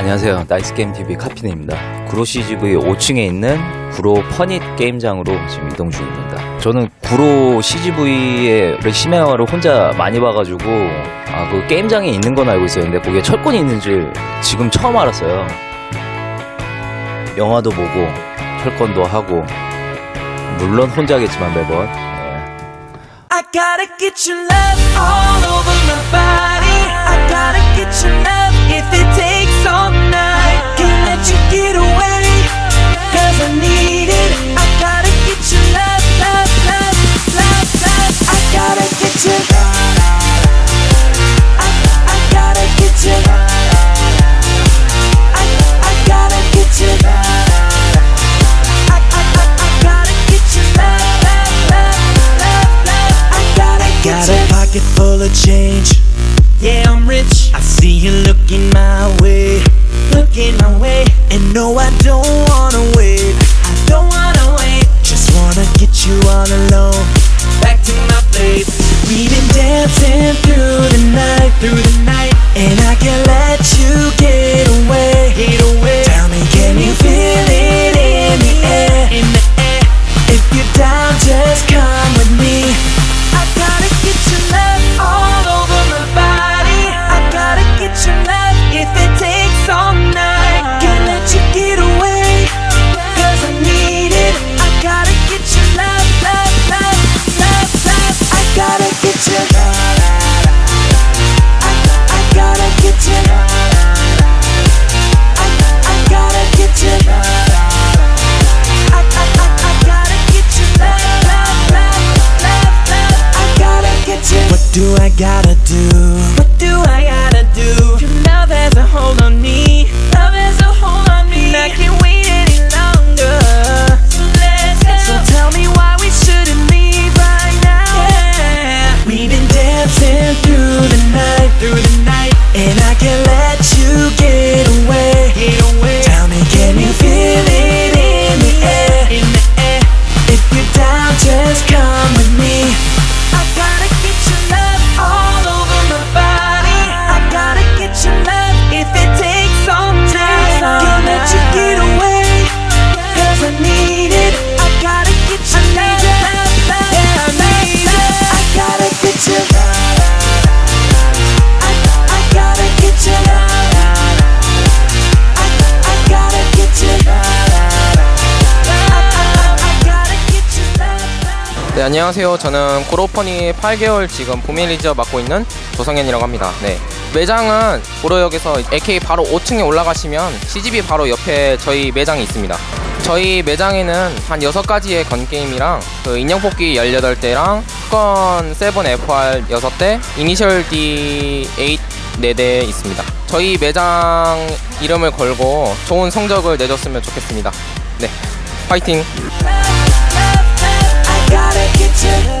안녕하세요. 나이스게임TV 카피네입니다. 구로 CGV 5층에 있는 구로 퍼닛 게임장으로 지금 이동 중입니다. 저는 구로 CGV의 심야화를 혼자 많이 봐가지고, 아, 그 게임장에 있는 건 알고 있었는데, 거기에 철권이 있는 줄 지금 처음 알았어요. 영화도 보고, 철권도 하고, 물론 혼자겠지만 매번. 네. Looking my way. Looking my way. And no, I don't wanna wait. I don't wanna wait. Just wanna get you all alone. Back to my place. We've been dancing through the night, Through the night. and I can't let you get do I gotta do? 네, 안녕하세요. 저는 고로퍼니 8개월 지금 봄 매니저 맡고 있는 조성현이라고 합니다. 네. 매장은 고로역에서 AK 바로 5층에 올라가시면 CGV 바로 옆에 저희 매장이 있습니다. 저희 매장에는 한 6가지의 건 게임이랑 그 인형 뽑기 18대랑 건 7FR 6대, 이니셜 D8 4대 있습니다. 저희 매장 이름을 걸고 좋은 성적을 내줬으면 좋겠습니다. 네. 파이팅! Gotta get you.